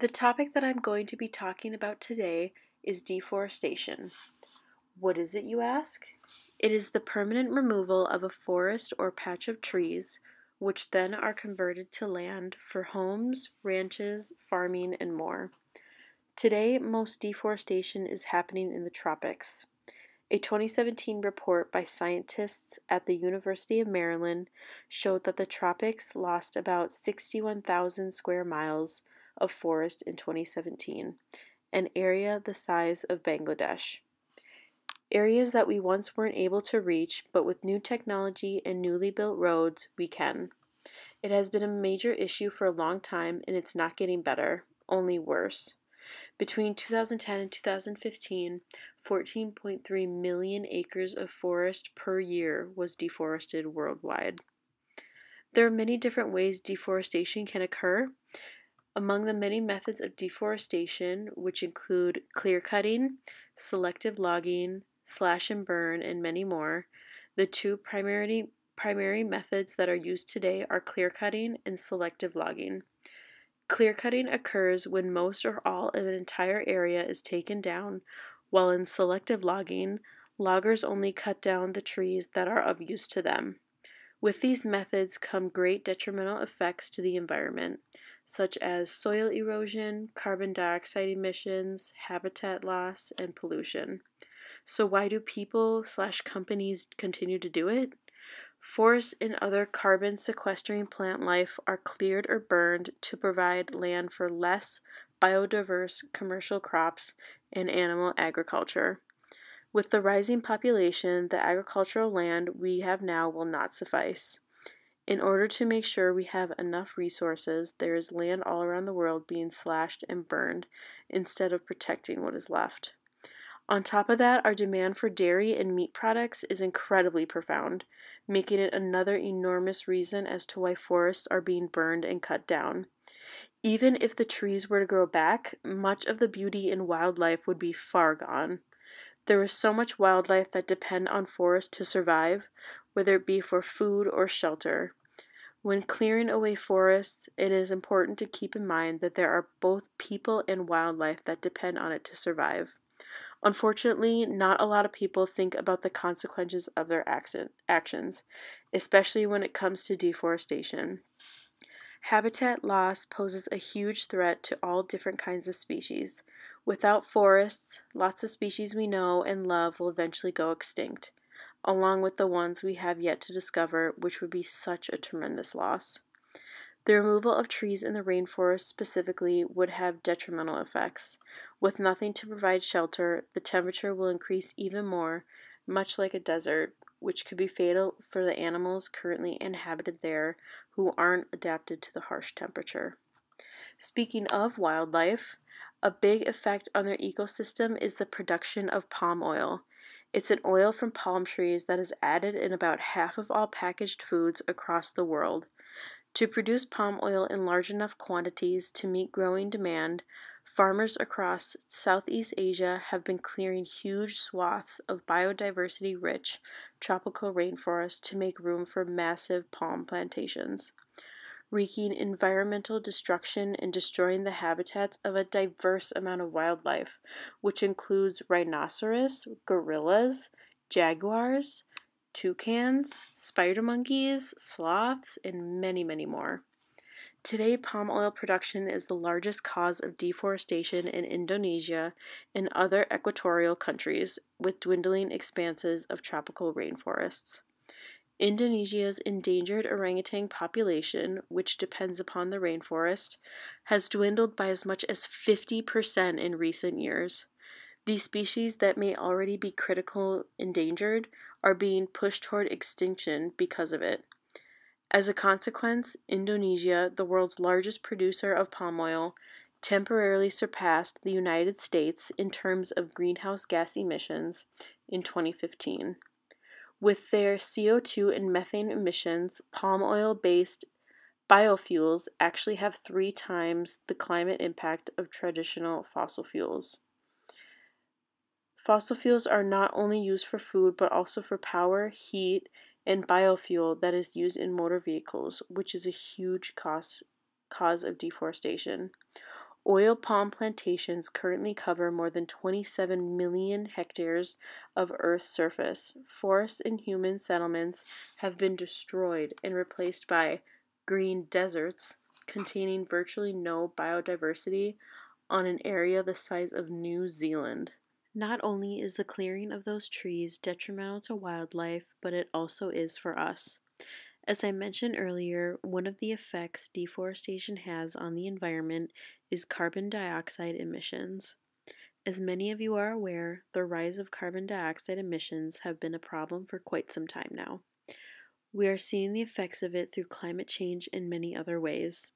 The topic that I'm going to be talking about today is deforestation. What is it, you ask? It is the permanent removal of a forest or patch of trees, which then are converted to land for homes, ranches, farming, and more. Today, most deforestation is happening in the tropics. A 2017 report by scientists at the University of Maryland showed that the tropics lost about 61,000 square miles of forest in 2017, an area the size of Bangladesh. Areas that we once weren't able to reach, but with new technology and newly built roads, we can. It has been a major issue for a long time and it's not getting better, only worse. Between 2010 and 2015, 14.3 million acres of forest per year was deforested worldwide. There are many different ways deforestation can occur. Among the many methods of deforestation, which include clear cutting, selective logging, slash and burn, and many more, the two primary, primary methods that are used today are clear cutting and selective logging. Clear cutting occurs when most or all of an entire area is taken down, while in selective logging, loggers only cut down the trees that are of use to them. With these methods come great detrimental effects to the environment such as soil erosion, carbon dioxide emissions, habitat loss, and pollution. So why do people slash companies continue to do it? Forests and other carbon sequestering plant life are cleared or burned to provide land for less biodiverse commercial crops and animal agriculture. With the rising population, the agricultural land we have now will not suffice. In order to make sure we have enough resources, there is land all around the world being slashed and burned instead of protecting what is left. On top of that, our demand for dairy and meat products is incredibly profound, making it another enormous reason as to why forests are being burned and cut down. Even if the trees were to grow back, much of the beauty in wildlife would be far gone. There is so much wildlife that depend on forests to survive, whether it be for food or shelter. When clearing away forests, it is important to keep in mind that there are both people and wildlife that depend on it to survive. Unfortunately, not a lot of people think about the consequences of their actions, especially when it comes to deforestation. Habitat loss poses a huge threat to all different kinds of species. Without forests, lots of species we know and love will eventually go extinct along with the ones we have yet to discover, which would be such a tremendous loss. The removal of trees in the rainforest specifically would have detrimental effects. With nothing to provide shelter, the temperature will increase even more, much like a desert, which could be fatal for the animals currently inhabited there who aren't adapted to the harsh temperature. Speaking of wildlife, a big effect on their ecosystem is the production of palm oil. It's an oil from palm trees that is added in about half of all packaged foods across the world. To produce palm oil in large enough quantities to meet growing demand, farmers across Southeast Asia have been clearing huge swaths of biodiversity rich tropical rainforest to make room for massive palm plantations wreaking environmental destruction and destroying the habitats of a diverse amount of wildlife, which includes rhinoceros, gorillas, jaguars, toucans, spider monkeys, sloths, and many, many more. Today, palm oil production is the largest cause of deforestation in Indonesia and other equatorial countries, with dwindling expanses of tropical rainforests. Indonesia's endangered orangutan population, which depends upon the rainforest, has dwindled by as much as 50% in recent years. These species that may already be critical endangered are being pushed toward extinction because of it. As a consequence, Indonesia, the world's largest producer of palm oil, temporarily surpassed the United States in terms of greenhouse gas emissions in 2015. With their CO2 and methane emissions, palm oil based biofuels actually have three times the climate impact of traditional fossil fuels. Fossil fuels are not only used for food but also for power, heat, and biofuel that is used in motor vehicles, which is a huge cost, cause of deforestation. Oil palm plantations currently cover more than 27 million hectares of Earth's surface. Forests and human settlements have been destroyed and replaced by green deserts containing virtually no biodiversity on an area the size of New Zealand. Not only is the clearing of those trees detrimental to wildlife, but it also is for us. As I mentioned earlier, one of the effects deforestation has on the environment is carbon dioxide emissions. As many of you are aware, the rise of carbon dioxide emissions have been a problem for quite some time now. We are seeing the effects of it through climate change in many other ways.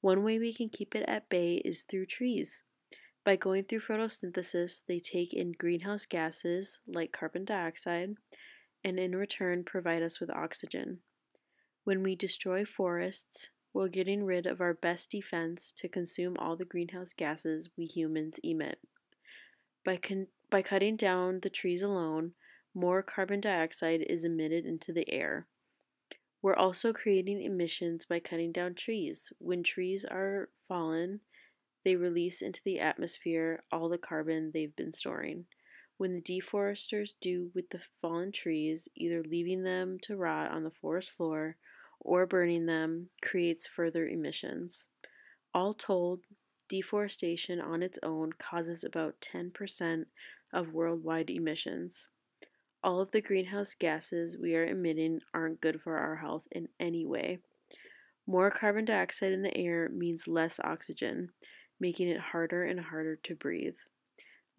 One way we can keep it at bay is through trees. By going through photosynthesis, they take in greenhouse gases like carbon dioxide and in return provide us with oxygen. When we destroy forests, we're getting rid of our best defense to consume all the greenhouse gases we humans emit. By, con- by cutting down the trees alone, more carbon dioxide is emitted into the air. We're also creating emissions by cutting down trees. When trees are fallen, they release into the atmosphere all the carbon they've been storing. When the deforesters do with the fallen trees, either leaving them to rot on the forest floor or burning them, creates further emissions. All told, deforestation on its own causes about 10% of worldwide emissions. All of the greenhouse gases we are emitting aren't good for our health in any way. More carbon dioxide in the air means less oxygen, making it harder and harder to breathe,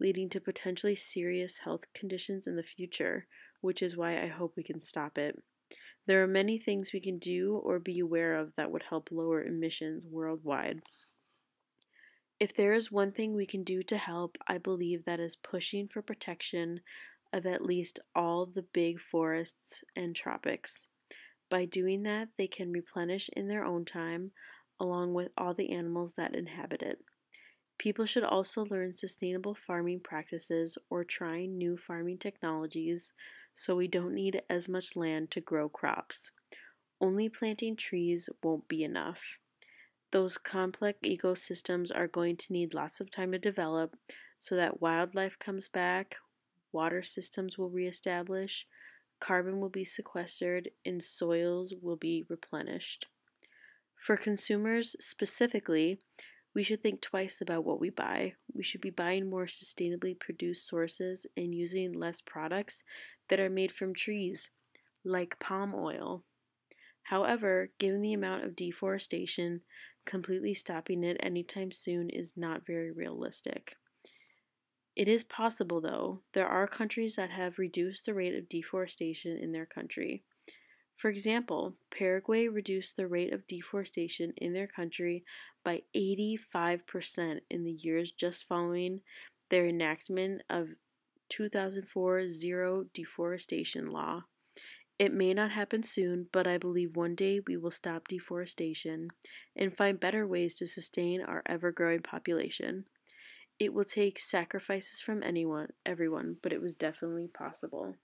leading to potentially serious health conditions in the future, which is why I hope we can stop it. There are many things we can do or be aware of that would help lower emissions worldwide. If there is one thing we can do to help, I believe that is pushing for protection of at least all the big forests and tropics. By doing that, they can replenish in their own time, along with all the animals that inhabit it. People should also learn sustainable farming practices or trying new farming technologies so we don't need as much land to grow crops. Only planting trees won't be enough. Those complex ecosystems are going to need lots of time to develop so that wildlife comes back, water systems will reestablish, carbon will be sequestered, and soils will be replenished. For consumers specifically, we should think twice about what we buy. We should be buying more sustainably produced sources and using less products that are made from trees, like palm oil. However, given the amount of deforestation, completely stopping it anytime soon is not very realistic. It is possible, though. There are countries that have reduced the rate of deforestation in their country. For example, Paraguay reduced the rate of deforestation in their country by 85% in the years just following their enactment of 2004 Zero Deforestation Law. It may not happen soon, but I believe one day we will stop deforestation and find better ways to sustain our ever growing population. It will take sacrifices from anyone, everyone, but it was definitely possible.